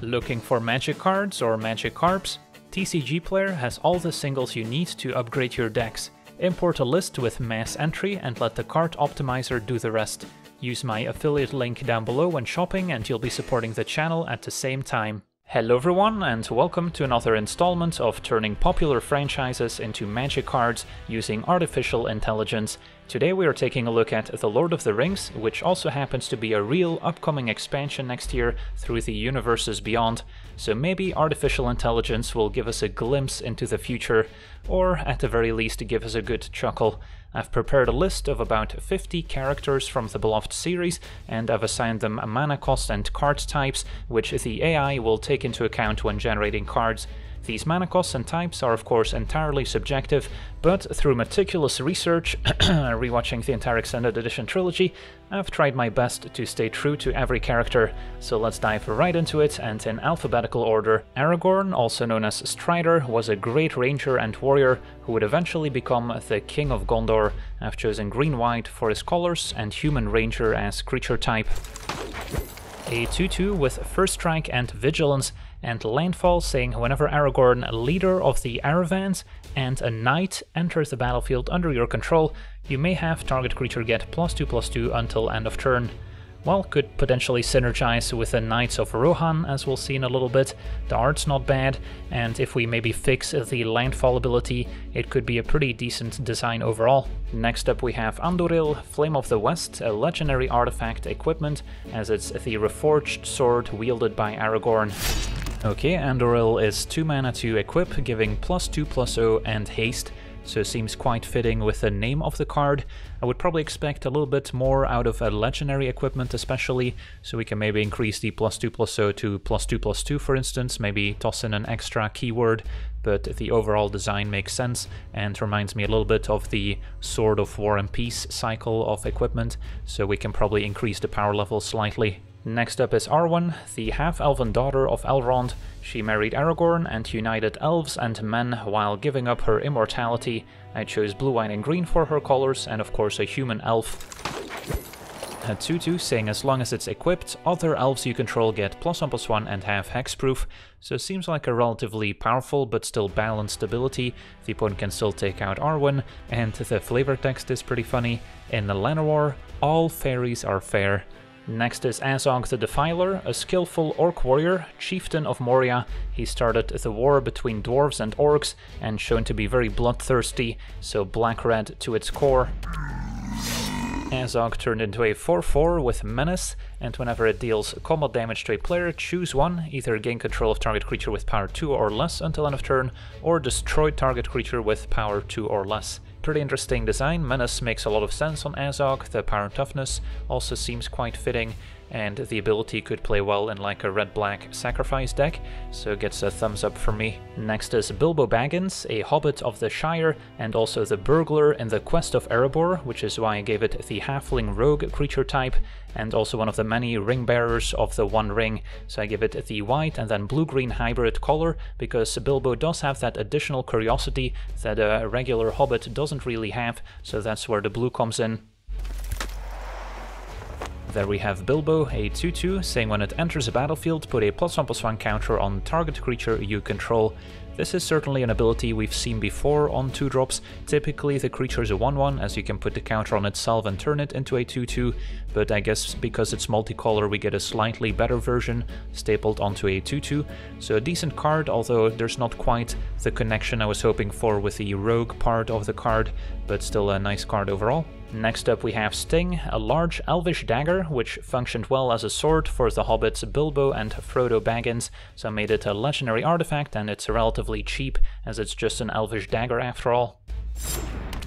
Looking for magic cards or magic carps? TCGplayer has all the singles you need to upgrade your decks. Import a list with mass entry and let the card optimizer do the rest. Use my affiliate link down below when shopping and you'll be supporting the channel at the same time. Hello everyone and welcome to another installment of turning popular franchises into magic cards using artificial intelligence. Today we are taking a look at The Lord of the Rings, which also happens to be a real upcoming expansion next year through the universes beyond, so maybe artificial intelligence will give us a glimpse into the future, or at the very least give us a good chuckle. I've prepared a list of about 50 characters from the beloved series, and I've assigned them mana cost and card types, which the AI will take into account when generating cards. These mana costs and types are of course entirely subjective, but through meticulous research, rewatching the entire extended edition trilogy, I've tried my best to stay true to every character. So let's dive right into it, and in alphabetical order. Aragorn, also known as Strider, was a great ranger and warrior who would eventually become the King of Gondor. I've chosen green-white for his colors and human ranger as creature type. A 2-2 with First Strike and Vigilance, and landfall saying whenever Aragorn, leader of the Aravans, and a knight enters the battlefield under your control, you may have target creature get plus 2 plus 2 until end of turn. Well, could potentially synergize with the Knights of Rohan, as we'll see in a little bit. The art's not bad, and if we maybe fix the landfall ability, it could be a pretty decent design overall. Next up we have Anduril, Flame of the West, a legendary artifact equipment, as it's the reforged sword wielded by Aragorn. Okay, Anduril is 2 mana to equip, giving plus 2 plus 0 and haste, so it seems quite fitting with the name of the card. I would probably expect a little bit more out of a legendary equipment especially, so we can maybe increase the plus 2 plus 0 to plus 2 plus 2 for instance, maybe toss in an extra keyword, but the overall design makes sense and reminds me a little bit of the Sword of War and Peace cycle of equipment, so we can probably increase the power level slightly. Next up is Arwen, the half-elven daughter of Elrond. She married Aragorn and united elves and men while giving up her immortality. I chose blue, white and green for her colors and of course a human elf. A 2-2 saying as long as it's equipped, other elves you control get plus 1 plus 1 and have hexproof, so it seems like a relatively powerful but still balanced ability. The opponent can still take out Arwen, and the flavor text is pretty funny. In the Llanowar, all fairies are fair. Next is Azog the Defiler, a skillful orc warrior, chieftain of Moria. He started the war between dwarves and orcs and shown to be very bloodthirsty, so black-red to its core. Azog turned into a 4-4 with Menace, and whenever it deals combat damage to a player, choose one, either gain control of target creature with power 2 or less until end of turn, or destroy target creature with power 2 or less. Pretty interesting design, Menace makes a lot of sense on Azog, the power and toughness also seems quite fitting, and the ability could play well in like a red-black sacrifice deck, so it gets a thumbs up from me. Next is Bilbo Baggins, a hobbit of the Shire, and also the burglar in the Quest of Erebor, which is why I gave it the halfling rogue creature type, and also one of the many ring bearers of the One Ring, so I give it the white and then blue-green hybrid color, because Bilbo does have that additional curiosity that a regular hobbit doesn't really have, so that's where the blue comes in. There we have Bilbo, a 2-2, saying when it enters a battlefield, put a plus 1 plus 1 counter on target creature you control. This is certainly an ability we've seen before on 2-drops. Typically the creature is a 1-1, as you can put the counter on itself and turn it into a 2-2, but I guess because it's multicolor we get a slightly better version stapled onto a 2-2. So a decent card, although there's not quite the connection I was hoping for with the rogue part of the card, but still a nice card overall. Next up we have Sting, a large elvish dagger which functioned well as a sword for the hobbits Bilbo and Frodo Baggins, so made it a legendary artifact and it's relatively cheap as it's just an elvish dagger after all.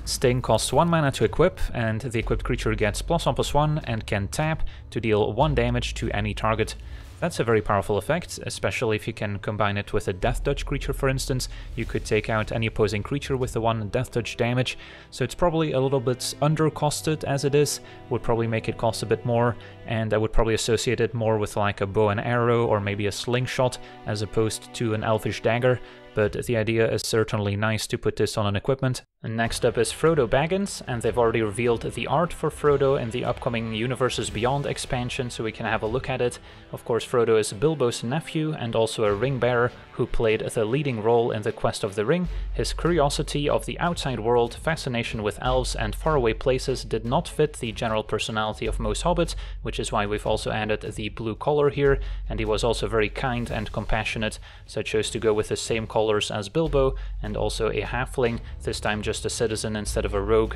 Sting costs 1 mana to equip, and the equipped creature gets plus 1 plus 1 and can tap to deal 1 damage to any target. That's a very powerful effect, especially if you can combine it with a Death Touch creature for instance. You could take out any opposing creature with the one Death Touch damage, so it's probably a little bit undercosted as it is, would probably make it cost a bit more, and I would probably associate it more with like a bow and arrow or maybe a slingshot as opposed to an elfish dagger, but the idea is certainly nice to put this on an equipment. Next up is Frodo Baggins, and they've already revealed the art for Frodo in the upcoming Universes Beyond expansion, so we can have a look at it. Of course, Frodo is Bilbo's nephew and also a ring bearer who played the leading role in the Quest of the Ring. His curiosity of the outside world, fascination with elves and faraway places did not fit the general personality of most hobbits, which is why we've also added the blue collar here, and he was also very kind and compassionate, so I chose to go with the same as Bilbo, and also a halfling, this time just a citizen instead of a rogue.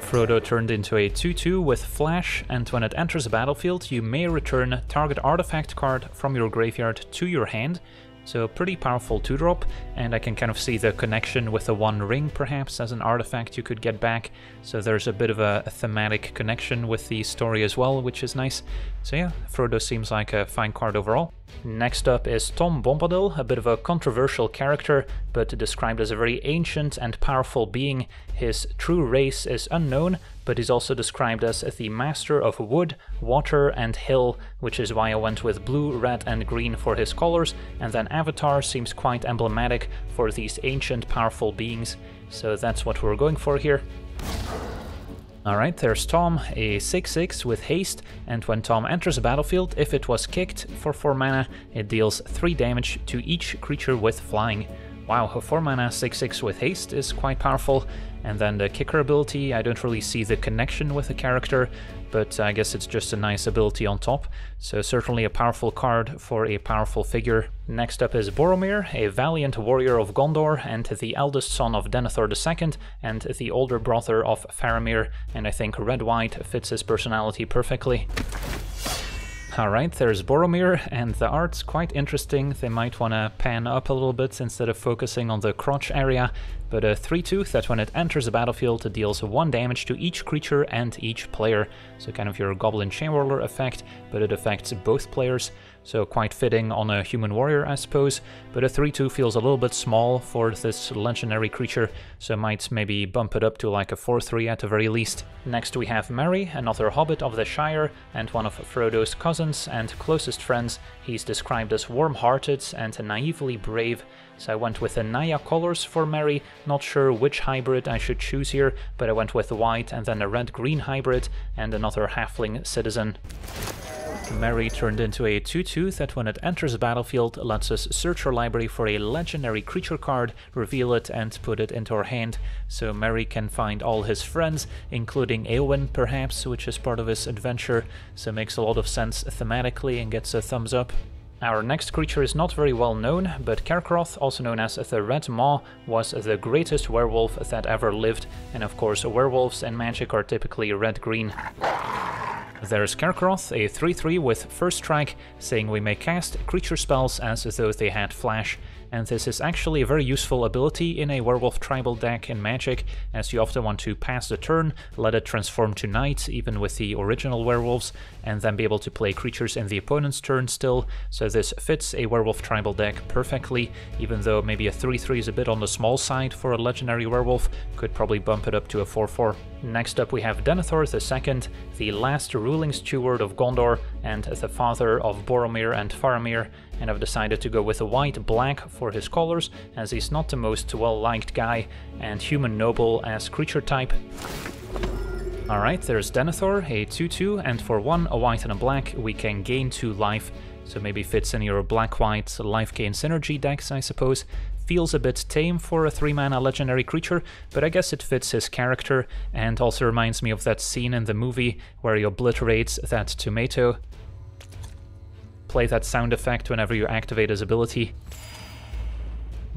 Frodo turned into a 2-2 with Flash, and when it enters a battlefield, you may return target artifact card from your graveyard to your hand. So pretty powerful 2-drop, and I can kind of see the connection with the One Ring perhaps as an artifact you could get back. So there's a bit of a, a, thematic connection with the story as well, which is nice. So yeah, Frodo seems like a fine card overall. Next up is Tom Bombadil, a bit of a controversial character, but described as a very ancient and powerful being. His true race is unknown, but he's also described as the master of wood, water, and hill, which is why I went with blue, red, and green for his colors, and then Avatar seems quite emblematic for these ancient, powerful beings. So that's what we're going for here. Alright, there's Tom, a 6-6 with haste, and when Tom enters a battlefield, if it was kicked for 4 mana, it deals 3 damage to each creature with flying. Wow, a 4 mana 6-6 with haste is quite powerful, and then the kicker ability, I don't really see the connection with the character, but I guess it's just a nice ability on top. So certainly a powerful card for a powerful figure. Next up is Boromir, a valiant warrior of Gondor and the eldest son of Denethor II and the older brother of Faramir, and I think red-white fits his personality perfectly. Alright, there's Boromir, and the art's quite interesting. They might want to pan up a little bit instead of focusing on the crotch area, but a 3-2 that when it enters the battlefield it deals 1 damage to each creature and each player. So kind of your Goblin Chainwhirler effect, but it affects both players so quite fitting on a human warrior I suppose, but a 3-2 feels a little bit small for this legendary creature, so might maybe bump it up to like a 4-3 at the very least. Next we have Merry, another hobbit of the Shire, and one of Frodo's cousins and closest friends. He's described as warm-hearted and naively brave, so I went with the Naya colors for Merry, not sure which hybrid I should choose here, but I went with white and then a red-green hybrid and another halfling citizen. Merry turned into a 2-2 that when it enters a battlefield lets us search our library for a legendary creature card, reveal it and put it into our hand, so Merry can find all his friends, including Eowyn perhaps, which is part of his adventure, so makes a lot of sense thematically and gets a thumbs up. Our next creature is not very well known, but Carcharoth, also known as the Red Maw, was the greatest werewolf that ever lived, and of course werewolves and magic are typically red-green. There's Carcharoth, a 3-3 with first strike, saying we may cast creature spells as though they had flash, and this is actually a very useful ability in a werewolf tribal deck in Magic, as you often want to pass the turn, let it transform to night, even with the original werewolves, and then be able to play creatures in the opponent's turn still, so this fits a werewolf tribal deck perfectly, even though maybe a 3-3 is a bit on the small side for a legendary werewolf, could probably bump it up to a 4-4. Next up we have Denethor II, the last ruling steward of Gondor and the father of Boromir and Faramir, and I've decided to go with a white-black for his colors, as he's not the most well-liked guy, and human noble as creature type. Alright, there's Denethor, a 2-2, and for 1, a white and a black, we can gain 2 life, so maybe fits in your black-white life gain synergy decks, I suppose. Feels a bit tame for a 3-mana legendary creature, but I guess it fits his character, and also reminds me of that scene in the movie where he obliterates that tomato play that sound effect whenever you activate his ability.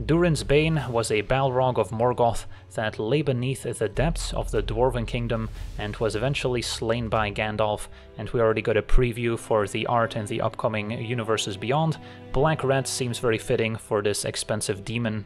Durin's Bane was a Balrog of Morgoth that lay beneath the depths of the Dwarven Kingdom and was eventually slain by Gandalf, and we already got a preview for the art in the upcoming Universes Beyond. Black-red seems very fitting for this expensive demon.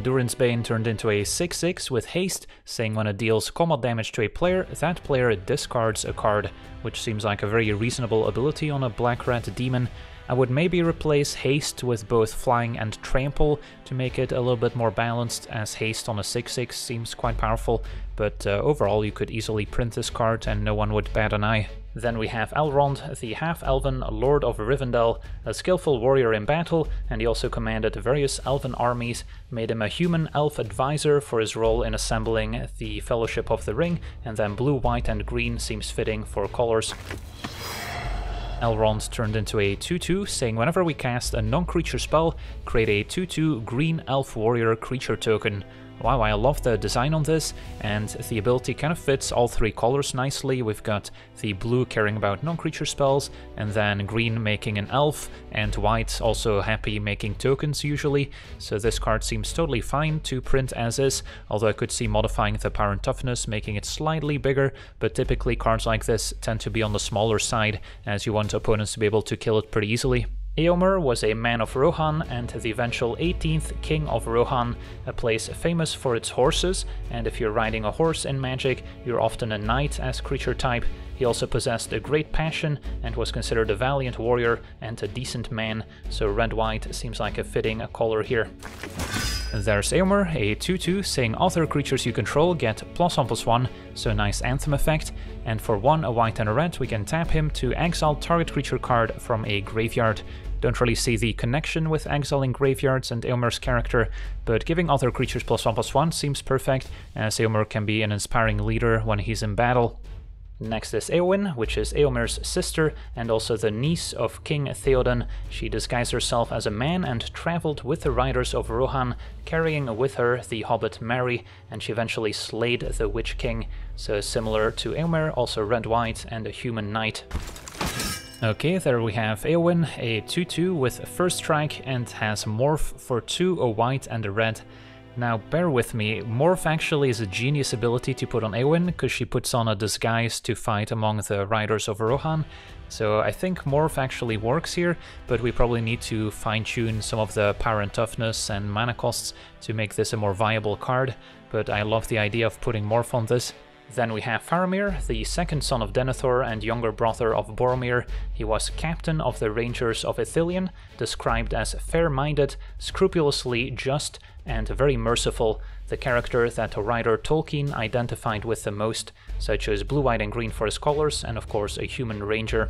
Durin's Bane turned into a 6-6 with haste, saying when it deals combat damage to a player, that player discards a card, which seems like a very reasonable ability on a black-red demon. I would maybe replace Haste with both Flying and Trample to make it a little bit more balanced, as Haste on a 6-6 seems quite powerful, but uh, overall you could easily print this card and no one would bat an eye. Then we have Elrond, the half-elven Lord of Rivendell, a skillful warrior in battle, and he also commanded various elven armies, made him a human elf advisor for his role in assembling the Fellowship of the Ring, and then blue, white and green seems fitting for colors. Elrond turned into a 2-2, saying whenever we cast a non-creature spell, create a 2-2 green elf warrior creature token. Wow, I love the design on this, and the ability kind of fits all three colors nicely. We've got the blue caring about non-creature spells, and then green making an elf, and white also happy making tokens usually, so this card seems totally fine to print as is, although I could see modifying the power and toughness, making it slightly bigger, but typically cards like this tend to be on the smaller side, as you want opponents to be able to kill it pretty easily. Eomer was a man of Rohan and the eventual 18th king of Rohan, a place famous for its horses, and if you're riding a horse in Magic, you're often a knight as creature type. He also possessed a great passion and was considered a valiant warrior and a decent man, so red-white seems like a fitting color here. There's Eomer, a 2-2, saying other creatures you control get plus 1 plus 1, so nice anthem effect, and for 1 a white and a red we can tap him to exile target creature card from a graveyard. Don't really see the connection with exiling graveyards and Eomer's character, but giving other creatures plus 1 plus 1 seems perfect, as Eomer can be an inspiring leader when he's in battle. Next is Eowyn, which is Eomer's sister and also the niece of King Theoden. She disguised herself as a man and traveled with the riders of Rohan, carrying with her the hobbit Merry, and she eventually slayed the Witch King. So similar to Eomer, also red-white and a human knight. Okay, there we have Eowyn, a 2-2 with first strike and has Morph for 2, a white and a red. Now bear with me, Morph actually is a genius ability to put on Eowyn, because she puts on a disguise to fight among the riders of Rohan, so I think Morph actually works here, but we probably need to fine-tune some of the power and toughness and mana costs to make this a more viable card, but I love the idea of putting Morph on this. Then we have Faramir, the second son of Denethor and younger brother of Boromir. He was captain of the Rangers of Ithilien, described as fair-minded, scrupulously just, and very merciful, the character that writer Tolkien identified with the most, such as blue, white and green for his colors, and of course a human ranger.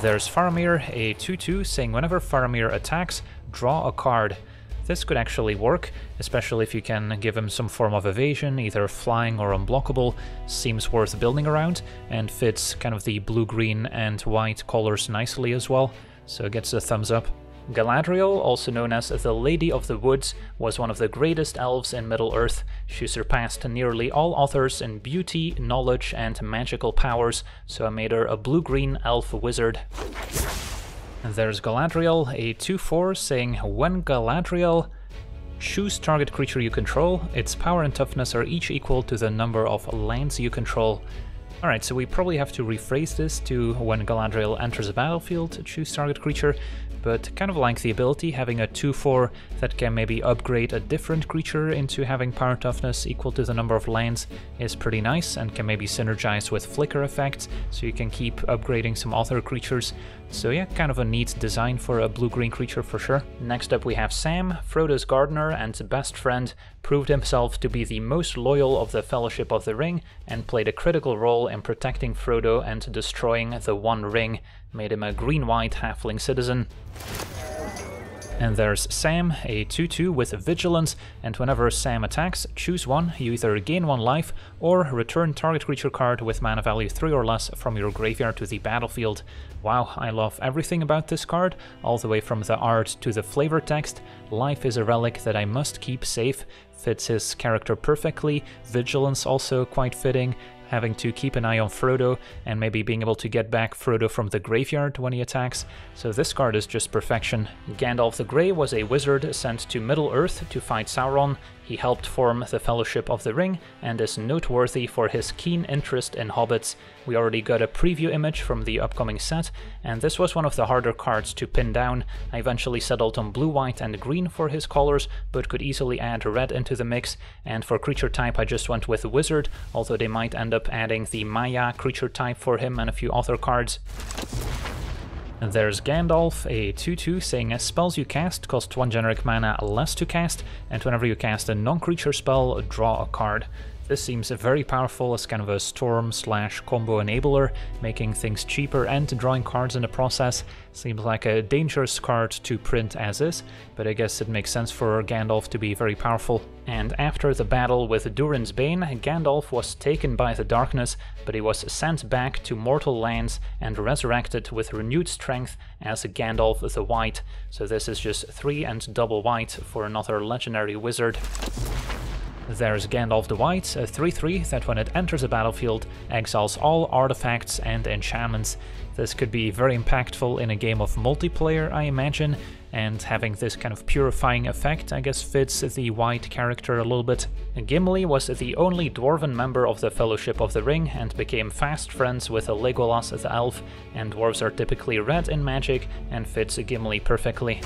There's Faramir, a 2-2, saying whenever Faramir attacks, draw a card. This could actually work, especially if you can give him some form of evasion, either flying or unblockable, seems worth building around, and fits kind of the blue-green and white colors nicely as well, so it gets a thumbs up. Galadriel, also known as the Lady of the Woods, was one of the greatest elves in Middle-earth. She surpassed nearly all authors in beauty, knowledge and magical powers, so I made her a blue-green elf wizard. There's Galadriel, a 2-4, saying when Galadriel choose target creature you control, its power and toughness are each equal to the number of lands you control. Alright, so we probably have to rephrase this to when Galadriel enters a battlefield, choose target creature, but kind of like the ability, having a 2-4 that can maybe upgrade a different creature into having power toughness equal to the number of lands is pretty nice and can maybe synergize with flicker effects, so you can keep upgrading some other creatures. So yeah, kind of a neat design for a blue-green creature for sure. Next up we have Sam, Frodo's gardener and best friend, proved himself to be the most loyal of the Fellowship of the Ring and played a critical role in protecting Frodo and destroying the One Ring, made him a green-white halfling citizen. And there's Sam, a 2-2 with Vigilance, and whenever Sam attacks, choose one, you either gain one life, or return target creature card with mana value 3 or less from your graveyard to the battlefield. Wow, I love everything about this card, all the way from the art to the flavor text. Life is a relic that I must keep safe, fits his character perfectly, Vigilance also quite fitting, having to keep an eye on Frodo and maybe being able to get back Frodo from the graveyard when he attacks, so this card is just perfection. Gandalf the Grey was a wizard sent to Middle-earth to fight Sauron, he helped form the Fellowship of the Ring and is noteworthy for his keen interest in hobbits. We already got a preview image from the upcoming set, and this was one of the harder cards to pin down. I eventually settled on blue, white and green for his colors, but could easily add red into the mix, and for creature type I just went with Wizard, although they might end up adding the Maia creature type for him and a few other cards. There's Gandalf, a 2-2 saying spells you cast cost 1 generic mana less to cast, and whenever you cast a non-creature spell, draw a card. This seems very powerful as kind of a storm slash combo enabler, making things cheaper and drawing cards in the process. Seems like a dangerous card to print as is, but I guess it makes sense for Gandalf to be very powerful. And after the battle with Durin's Bane, Gandalf was taken by the darkness, but he was sent back to mortal lands and resurrected with renewed strength as Gandalf the White. So this is just 3 and double white for another legendary wizard. There's Gandalf the White, a 3-3 that when it enters a battlefield exiles all artifacts and enchantments. This could be very impactful in a game of multiplayer, I imagine, and having this kind of purifying effect I guess fits the white character a little bit. Gimli was the only dwarven member of the Fellowship of the Ring and became fast friends with Legolas the elf, and dwarves are typically red in magic and fits Gimli perfectly.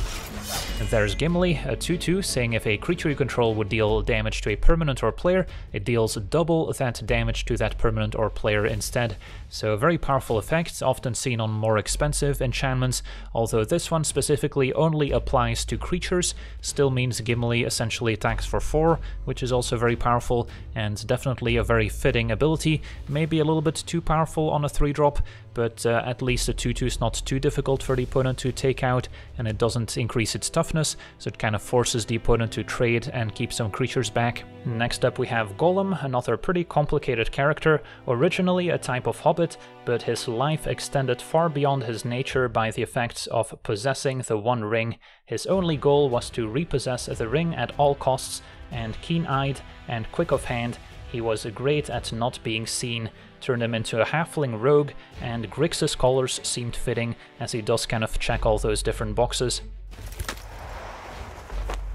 There's Gimli, a 2-2, saying if a creature you control would deal damage to a permanent or player, it deals double that damage to that permanent or player instead. So very powerful effect, often seen on more expensive enchantments, although this one specifically only applies to creatures, still means Gimli essentially attacks for 4, which is also very powerful, and definitely a very fitting ability, maybe a little bit too powerful on a 3-drop, but uh, at least the 2-2 is not too difficult for the opponent to take out, and it doesn't increase its toughness, so it kind of forces the opponent to trade and keep some creatures back. Next up we have Gollum, another pretty complicated character, originally a type of hobbit, but his life extended far beyond his nature by the effects of possessing the One Ring. His only goal was to repossess the ring at all costs, and keen-eyed and quick of hand, he was great at not being seen, turned him into a halfling rogue, and Grixis colors seemed fitting as he does kind of check all those different boxes.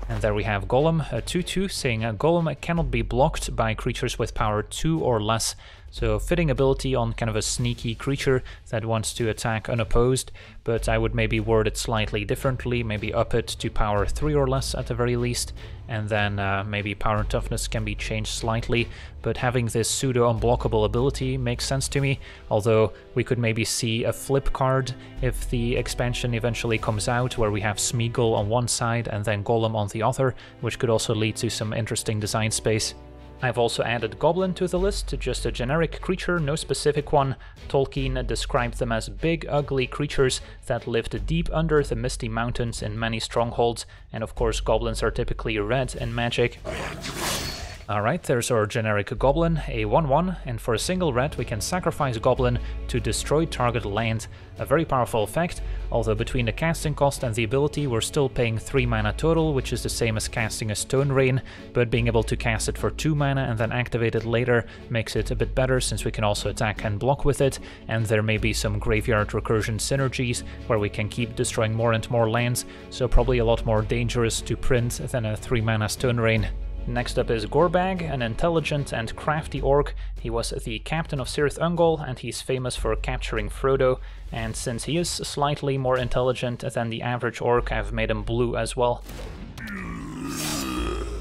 And there we have Gollum, a 2-2, saying a Gollum cannot be blocked by creatures with power 2 or less, so fitting ability on kind of a sneaky creature that wants to attack unopposed, but I would maybe word it slightly differently, maybe up it to power 3 or less at the very least, and then uh, maybe power and toughness can be changed slightly, but having this pseudo unblockable ability makes sense to me, although we could maybe see a flip card if the expansion eventually comes out, where we have Smeagol on one side and then Gollum on the other, which could also lead to some interesting design space. I've also added Goblin to the list, just a generic creature, no specific one. Tolkien described them as big, ugly creatures that lived deep under the misty mountains in many strongholds, and of course goblins are typically red in magic. Alright, there's our generic Goblin, a 1-1, and for a single red we can sacrifice Goblin to destroy target land. A very powerful effect, although between the casting cost and the ability we're still paying 3 mana total, which is the same as casting a Stone Rain, but being able to cast it for 2 mana and then activate it later makes it a bit better since we can also attack and block with it, and there may be some graveyard recursion synergies where we can keep destroying more and more lands, so probably a lot more dangerous to print than a 3 mana Stone Rain. Next up is Gorbag, an intelligent and crafty orc. He was the captain of Cirith Ungol and he's famous for capturing Frodo, and since he is slightly more intelligent than the average orc, I've made him blue as well.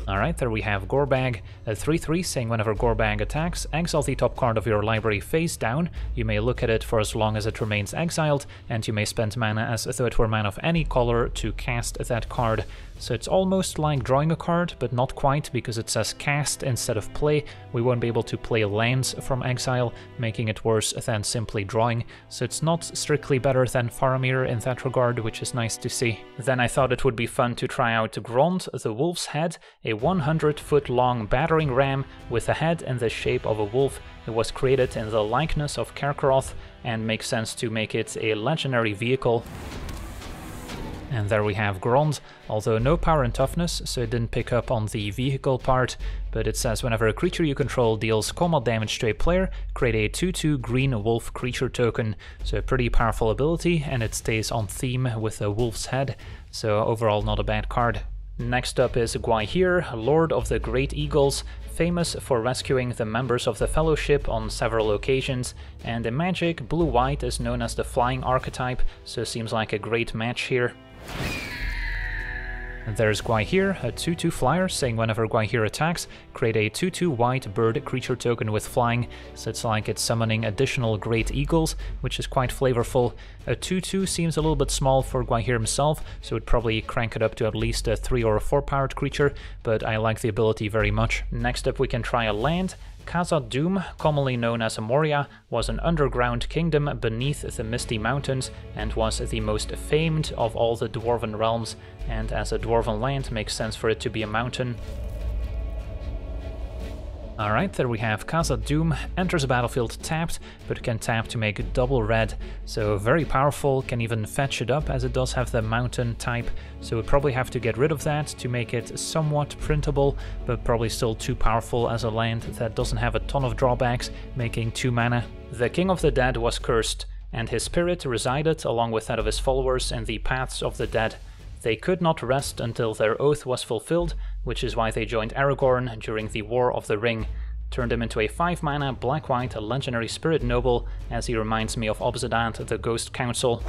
Alright, there we have Gorbag, a 3-3 saying whenever Gorbag attacks, exile the top card of your library face down, you may look at it for as long as it remains exiled, and you may spend mana as though it were mana of any color to cast that card. So it's almost like drawing a card, but not quite, because it says cast instead of play. We won't be able to play lands from exile, making it worse than simply drawing, so it's not strictly better than Faramir in that regard, which is nice to see. Then I thought it would be fun to try out Grond, the Wolf's Head, a 100 foot long battering ram with a head in the shape of a wolf. It was created in the likeness of Carcharoth, and makes sense to make it a legendary vehicle. And there we have Grond, although no power and toughness, so it didn't pick up on the vehicle part, but it says whenever a creature you control deals combat damage to a player, create a 2-2 green wolf creature token, so a pretty powerful ability, and it stays on theme with a wolf's head, so overall not a bad card. Next up is Gwaihir, Lord of the Great Eagles, famous for rescuing the members of the Fellowship on several occasions, and in Magic, blue-white is known as the flying archetype, so seems like a great match here. And there's Gwaihir, a 2-2 flyer, saying whenever Gwaihir attacks, create a 2-2 white bird creature token with flying, so it's like it's summoning additional Great Eagles, which is quite flavorful. A 2-2 seems a little bit small for Gwaihir himself, so it'd probably crank it up to at least a 3 or a 4 powered creature, but I like the ability very much. Next up we can try a land, Khazad Dûm, commonly known as Amoria, was an underground kingdom beneath the Misty Mountains and was the most famed of all the Dwarven realms, and as a Dwarven land makes sense for it to be a mountain. Alright, there we have Khazad Dûm, enters the battlefield tapped, but can tap to make double red, so very powerful, can even fetch it up as it does have the mountain type, so we probably have to get rid of that to make it somewhat printable, but probably still too powerful as a land that doesn't have a ton of drawbacks, making 2 mana. The King of the Dead was cursed, and his spirit resided along with that of his followers in the Paths of the Dead. They could not rest until their oath was fulfilled, which is why they joined Aragorn during the War of the Ring. Turned him into a 5 mana black-white legendary spirit noble, as he reminds me of Obzedat, the Ghost Council.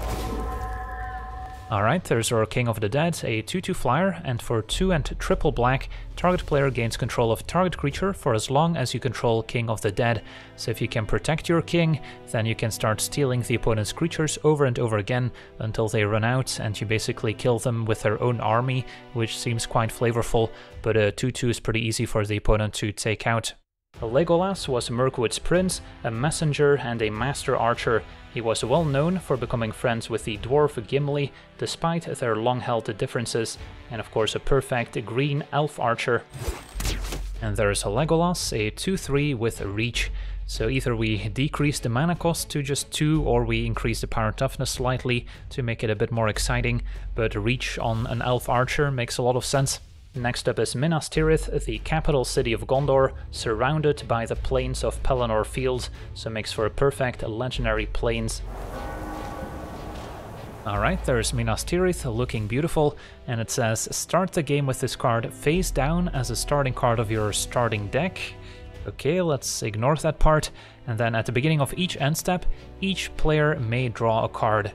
Alright, there's our King of the Dead, a 2-2 flyer, and for 2 and triple black, target player gains control of target creature for as long as you control King of the Dead. So if you can protect your king, then you can start stealing the opponent's creatures over and over again until they run out, and you basically kill them with their own army, which seems quite flavorful, but a 2-2 is pretty easy for the opponent to take out. Legolas was Mirkwood's prince, a messenger and a master archer. He was well known for becoming friends with the dwarf Gimli, despite their long-held differences, and of course a perfect green elf archer. And there's Legolas, a 2-3 with reach. So either we decrease the mana cost to just 2 or we increase the power toughness slightly to make it a bit more exciting, but reach on an elf archer makes a lot of sense. Next up is Minas Tirith, the capital city of Gondor, surrounded by the plains of Pelennor Fields, so makes for a perfect legendary plains. Alright, there's Minas Tirith looking beautiful, and it says start the game with this card face down as a starting card of your starting deck. Okay, let's ignore that part, and then at the beginning of each end step, each player may draw a card.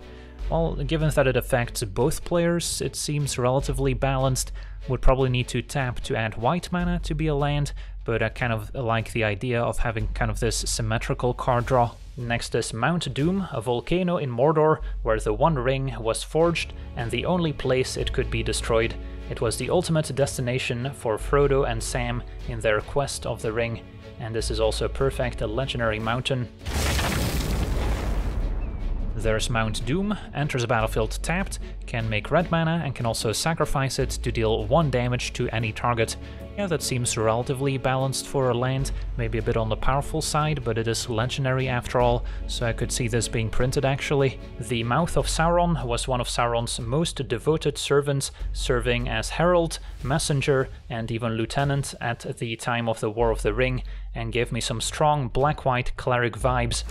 Well, given that it affects both players, it seems relatively balanced, would probably need to tap to add white mana to be a land, but I kind of like the idea of having kind of this symmetrical card draw. Next is Mount Doom, a volcano in Mordor where the One Ring was forged and the only place it could be destroyed. It was the ultimate destination for Frodo and Sam in their quest of the ring, and this is also perfect a legendary mountain. There's Mount Doom, enters the battlefield tapped, can make red mana and can also sacrifice it to deal 1 damage to any target. Yeah, that seems relatively balanced for a land, maybe a bit on the powerful side, but it is legendary after all, so I could see this being printed actually. The Mouth of Sauron was one of Sauron's most devoted servants, serving as herald, messenger, and even lieutenant at the time of the War of the Ring, and gave me some strong black-white cleric vibes.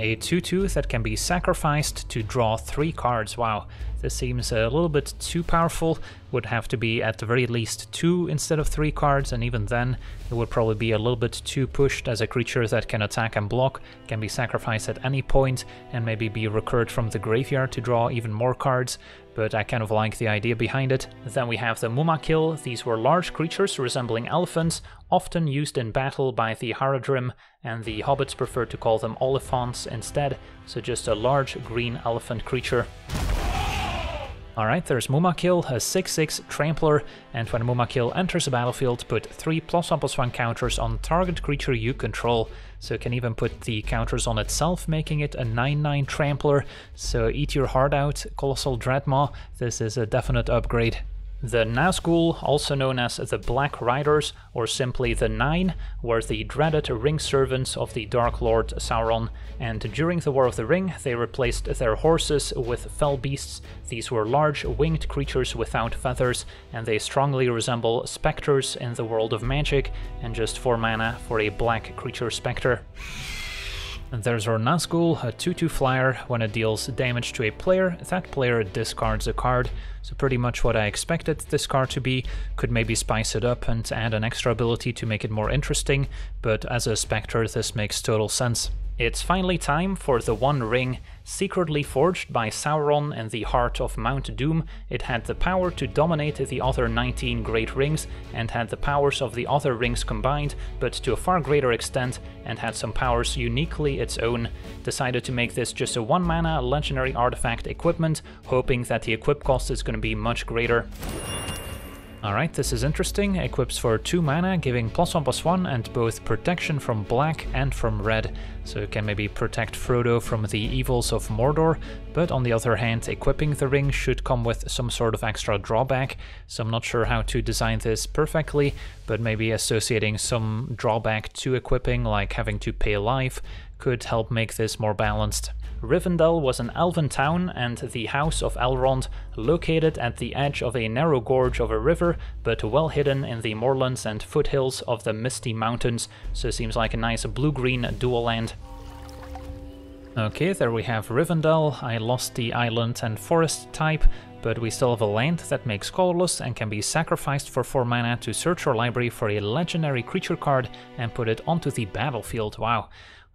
A 2-2 that can be sacrificed to draw 3 cards. Wow, this seems a little bit too powerful. Would have to be at the very least 2 instead of 3 cards, and even then it would probably be a little bit too pushed as a creature that can attack and block, can be sacrificed at any point, and maybe be recurred from the graveyard to draw even more cards but I kind of like the idea behind it. Then we have the Mumakil, these were large creatures resembling elephants, often used in battle by the Haradrim, and the hobbits prefer to call them Oliphants instead, so just a large green elephant creature. Alright, there's Mumakil, a 6-6 Trampler, and when Mumakil enters the battlefield, put 3 plus 1 plus 1 counters on target creature you control. So it can even put the counters on itself, making it a 9-9 Trampler. So eat your heart out, Colossal Dreadmaw, this is a definite upgrade. The Nazgul, also known as the Black Riders, or simply the Nine, were the dreaded ring servants of the Dark Lord Sauron, and during the War of the Ring they replaced their horses with fell beasts. These were large winged creatures without feathers, and they strongly resemble specters in the world of magic, and just 4 mana for a black creature spectre. And there's our Nazgul, a 2-2 flyer. When it deals damage to a player, that player discards a card. So pretty much what I expected this card to be. Could maybe spice it up and add an extra ability to make it more interesting, but as a Spectre this makes total sense. It's finally time for the One Ring. Secretly forged by Sauron in the heart of Mount Doom, it had the power to dominate the other 19 Great Rings and had the powers of the other rings combined, but to a far greater extent, and had some powers uniquely its own. Decided to make this just a 1 mana legendary artifact equipment, hoping that the equip cost is going to be much greater. Alright, this is interesting. Equips for 2 mana, giving plus 1 plus 1 and both protection from black and from red. So you can maybe protect Frodo from the evils of Mordor, but on the other hand, equipping the ring should come with some sort of extra drawback. So I'm not sure how to design this perfectly, but maybe associating some drawback to equipping, like having to pay life, could help make this more balanced. Rivendell was an elven town and the House of Elrond, located at the edge of a narrow gorge of a river, but well hidden in the moorlands and foothills of the Misty Mountains, so seems like a nice blue-green dual land. Okay, there we have Rivendell. I lost the island and forest type, but we still have a land that makes colorless and can be sacrificed for 4 mana to search your library for a legendary creature card and put it onto the battlefield. Wow.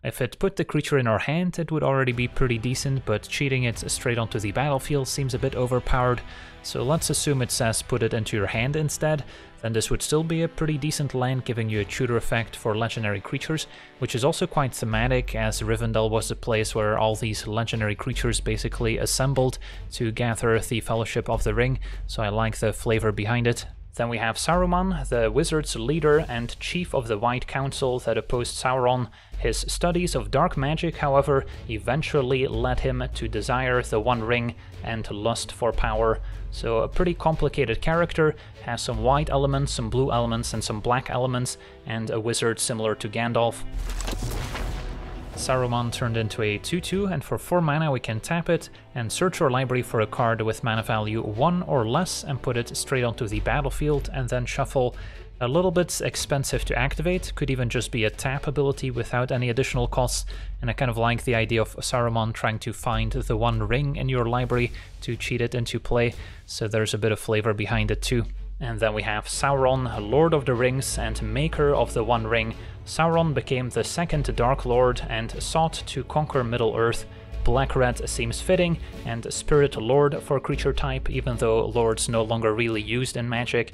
If it put the creature in our hand, it would already be pretty decent, but cheating it straight onto the battlefield seems a bit overpowered. So let's assume it says put it into your hand instead, then this would still be a pretty decent land giving you a tutor effect for legendary creatures, which is also quite thematic as Rivendell was the place where all these legendary creatures basically assembled to gather the Fellowship of the Ring, so I like the flavor behind it. Then we have Saruman, the wizard's leader and chief of the White Council that opposed Sauron. His studies of dark magic, however, eventually led him to desire the One Ring and lust for power. So a pretty complicated character, has some white elements, some blue elements and some black elements, and a wizard similar to Gandalf. Saruman turned into a 2-2 and for 4 mana we can tap it and search our library for a card with mana value 1 or less and put it straight onto the battlefield and then shuffle. A little bit expensive to activate, could even just be a tap ability without any additional costs, and I kind of like the idea of Saruman trying to find the one ring in your library to cheat it into play, so there's a bit of flavor behind it too. And then we have Sauron, Lord of the Rings and Maker of the One Ring. Sauron became the second Dark Lord and sought to conquer Middle-earth. Black Red seems fitting, and Spirit Lord for creature type, even though Lord's no longer really used in Magic.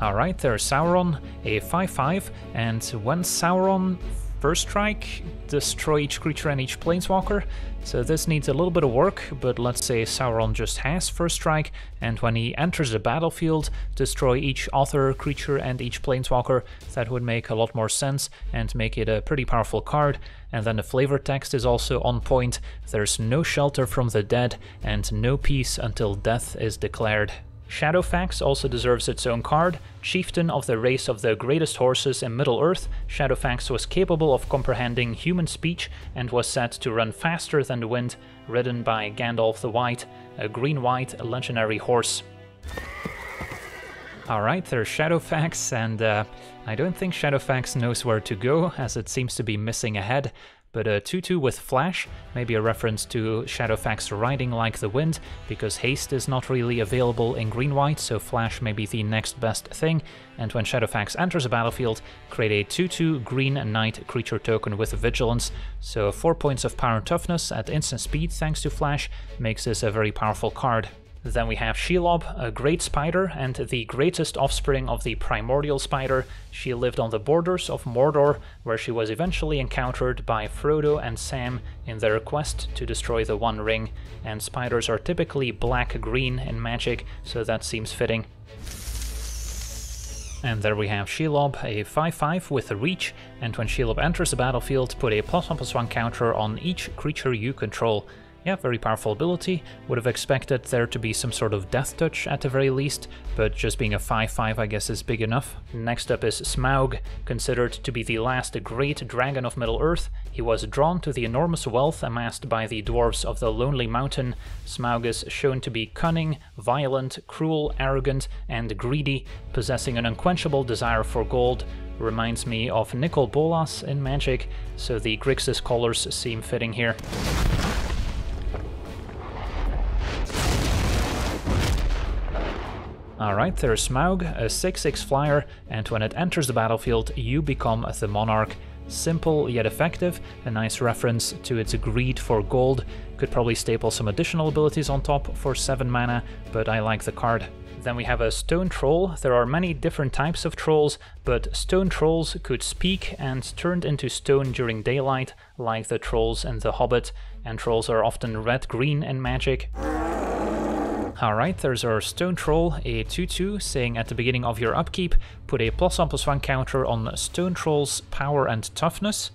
Alright, there's Sauron, a 5-5, and when Sauron First Strike, destroy each creature and each planeswalker. So this needs a little bit of work, but let's say Sauron just has First Strike, and when he enters the battlefield, destroy each other creature and each planeswalker. That would make a lot more sense and make it a pretty powerful card. And then the flavor text is also on point. There's no shelter from the dead, and no peace until death is declared. Shadowfax also deserves its own card. Chieftain of the race of the greatest horses in Middle-earth, Shadowfax was capable of comprehending human speech and was said to run faster than the wind, ridden by Gandalf the White, a green-white legendary horse. Alright, there's Shadowfax, and uh, I don't think Shadowfax knows where to go, as it seems to be missing a head. But a 2-2 with Flash, maybe a reference to Shadowfax riding like the wind, because haste is not really available in green-white, so Flash may be the next best thing, and when Shadowfax enters a battlefield, create a 2-2 green knight creature token with vigilance, so 4 points of power and toughness at instant speed thanks to Flash makes this a very powerful card. Then we have Shelob, a great spider and the greatest offspring of the primordial spider. She lived on the borders of Mordor, where she was eventually encountered by Frodo and Sam in their quest to destroy the One Ring, and spiders are typically black-green in magic, so that seems fitting. And there we have Shelob, a 5-5 with a reach, and when Shelob enters the battlefield, put a plus 1 plus 1 counter on each creature you control. Yeah, very powerful ability. Would have expected there to be some sort of death touch at the very least, but just being a 5-5 I guess is big enough. Next up is Smaug, considered to be the last great dragon of Middle-earth. He was drawn to the enormous wealth amassed by the dwarves of the Lonely Mountain. Smaug is shown to be cunning, violent, cruel, arrogant, and greedy, possessing an unquenchable desire for gold. Reminds me of Nicol Bolas in Magic, so the Grixis colors seem fitting here. Alright, there's Smaug, a 6-6 flyer, and when it enters the battlefield, you become the Monarch. Simple yet effective, a nice reference to its greed for gold. Could probably staple some additional abilities on top for 7 mana, but I like the card. Then we have a stone troll. There are many different types of trolls, but stone trolls could speak and turned into stone during daylight, like the trolls in The Hobbit, and trolls are often red-green in Magic. Alright, there's our Stone Troll, a 2-2, saying at the beginning of your upkeep, put a plus 1 plus 1 counter on Stone Troll's power and toughness,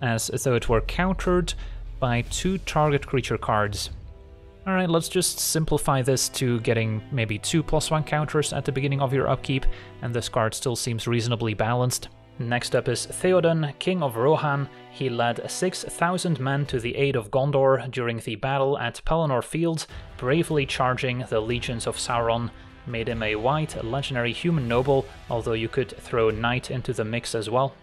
as though it were countered by two target creature cards. Alright, let's just simplify this to getting maybe two plus 1 counters at the beginning of your upkeep, and this card still seems reasonably balanced. Next up is Theoden, King of Rohan. He led 6,000 men to the aid of Gondor during the battle at Pelennor Fields, bravely charging the legions of Sauron. Made him a white, legendary human noble, although you could throw knight into the mix as well.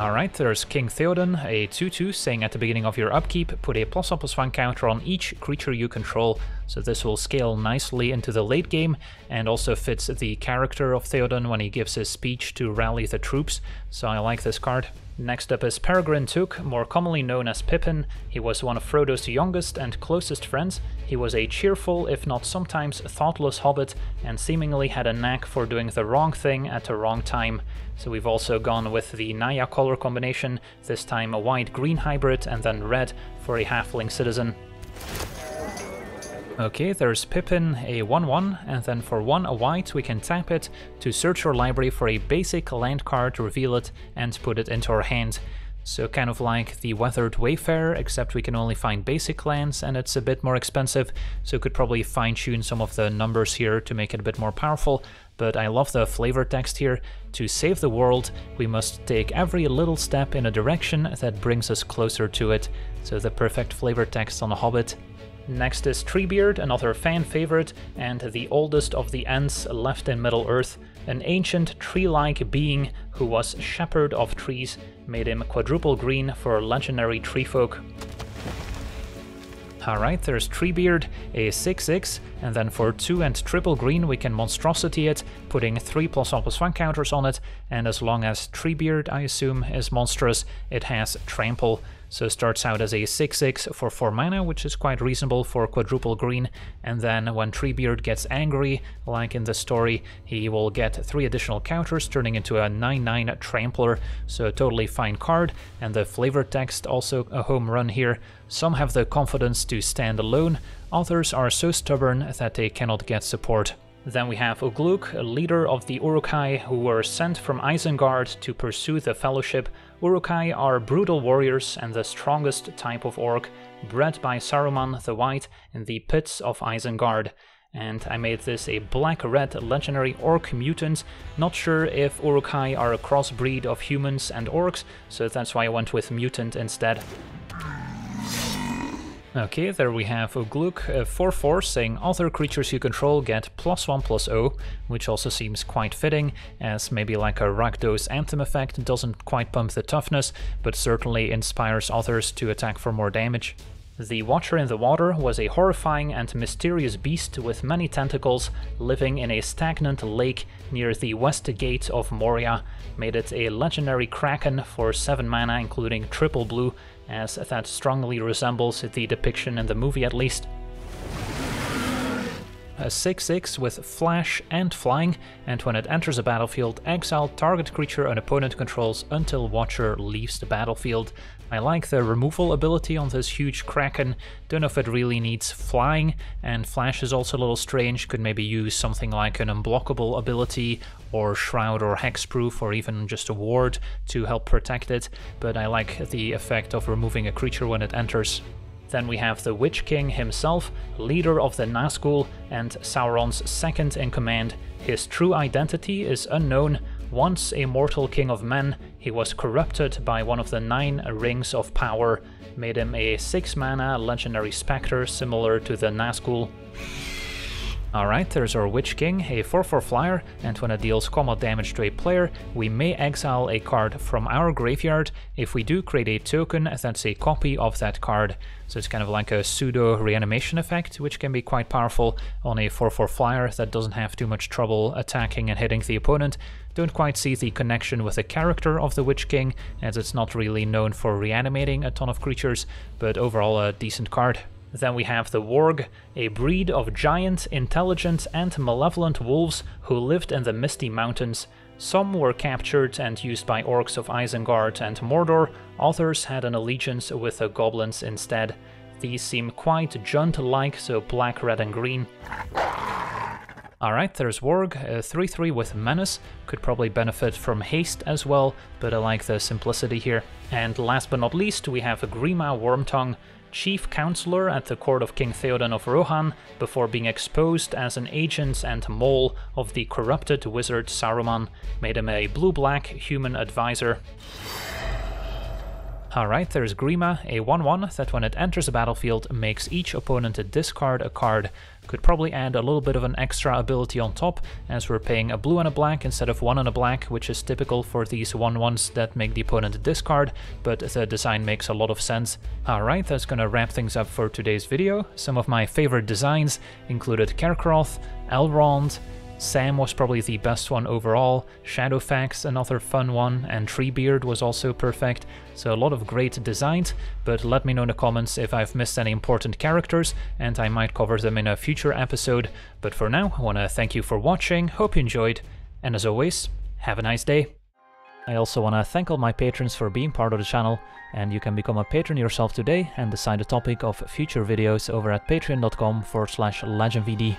Alright, there's King Theoden, a 2-2, saying at the beginning of your upkeep, put a plus 1 plus 1 counter on each creature you control, so this will scale nicely into the late game, and also fits the character of Theoden when he gives his speech to rally the troops, so I like this card. Next up is Peregrine Took, more commonly known as Pippin. He was one of Frodo's youngest and closest friends. He was a cheerful, if not sometimes thoughtless hobbit, and seemingly had a knack for doing the wrong thing at the wrong time. So we've also gone with the Naya color combination, this time a white-green hybrid and then red for a halfling citizen. Okay, there's Pippin, a 1-1, and then for 1 a white we can tap it to search our library for a basic land card, reveal it, and put it into our hand. So kind of like the Weathered Wayfarer, except we can only find basic lands and it's a bit more expensive, so could probably fine-tune some of the numbers here to make it a bit more powerful, but I love the flavor text here. To save the world, we must take every little step in a direction that brings us closer to it. So the perfect flavor text on a Hobbit. Next is Treebeard, another fan favorite, and the oldest of the Ents left in Middle-earth, an ancient tree-like being who was shepherd of trees, made him quadruple green for legendary treefolk. Alright, there's Treebeard, a 6-6, and then for 2 and triple green we can Monstrosity it, putting 3 plus 1 plus 1 counters on it, and as long as Treebeard, I assume, is monstrous, it has Trample, so it starts out as a 6-6 for 4 mana, which is quite reasonable for quadruple green, and then when Treebeard gets angry, like in the story, he will get 3 additional counters, turning into a 9-9 Trampler, so a totally fine card, and the flavor text also a home run here. Some have the confidence to stand alone, others are so stubborn that they cannot get support. Then we have Ugluk, a leader of the Uruk-hai who were sent from Isengard to pursue the Fellowship. Uruk-hai are brutal warriors and the strongest type of orc, bred by Saruman the White in the pits of Isengard. And I made this a black-red legendary orc mutant. Not sure if Uruk-hai are a crossbreed of humans and orcs, so that's why I went with mutant instead. Okay, there we have Ugluk, a 4-4, saying other creatures you control get plus 1 plus 0, which also seems quite fitting, as maybe like a Rakdos Anthem effect doesn't quite pump the toughness, but certainly inspires others to attack for more damage. The Watcher in the Water was a horrifying and mysterious beast with many tentacles living in a stagnant lake near the west gate of Moria, made it a legendary kraken for 7 mana including triple blue as that strongly resembles the depiction in the movie at least. A 6-6 with flash and flying, and when it enters a battlefield, exile target creature an opponent controls until Watcher leaves the battlefield. I like the removal ability on this huge Kraken, don't know if it really needs flying, and flash is also a little strange, could maybe use something like an unblockable ability, or shroud or hexproof, or even just a ward to help protect it, but I like the effect of removing a creature when it enters. Then we have the Witch King himself, leader of the Nazgul and Sauron's second in command. His true identity is unknown. Once a mortal king of men, he was corrupted by one of the nine rings of power, made him a 6 mana legendary spectre similar to the Nazgul. Alright, there's our Witch King, a 4-4 flyer, and when it deals combat damage to a player, we may exile a card from our graveyard. If we do create a token, that's a copy of that card. So it's kind of like a pseudo reanimation effect, which can be quite powerful on a 4-4 flyer that doesn't have too much trouble attacking and hitting the opponent. Don't quite see the connection with the character of the Witch King, as it's not really known for reanimating a ton of creatures, but overall a decent card. Then we have the Warg, a breed of giant, intelligent and malevolent wolves who lived in the Misty Mountains. Some were captured and used by orcs of Isengard and Mordor, others had an allegiance with the goblins instead. These seem quite Jund-like, so black, red and green. Alright, there's Warg, 3-3 uh, with Menace, could probably benefit from haste as well, but I like the simplicity here. And last but not least, we have a Grima Wormtongue, chief counselor at the court of King Theoden of Rohan before being exposed as an agent and mole of the corrupted wizard Saruman, made him a blue-black human advisor. Alright, there's Grima, a 1-1 that when it enters the battlefield makes each opponent discard a card. Could probably add a little bit of an extra ability on top, as we're paying a blue and a black instead of one and a black, which is typical for these 1-1s that make the opponent discard, but the design makes a lot of sense. Alright, that's gonna wrap things up for today's video. Some of my favorite designs included Carcharoth, Elrond, Sam was probably the best one overall, Shadowfax another fun one, and Treebeard was also perfect, so a lot of great designs, but let me know in the comments if I've missed any important characters, and I might cover them in a future episode, but for now I want to thank you for watching, hope you enjoyed, and as always, have a nice day. I also want to thank all my patrons for being part of the channel, and you can become a patron yourself today and decide the topic of future videos over at patreon.com forward slash legenvd.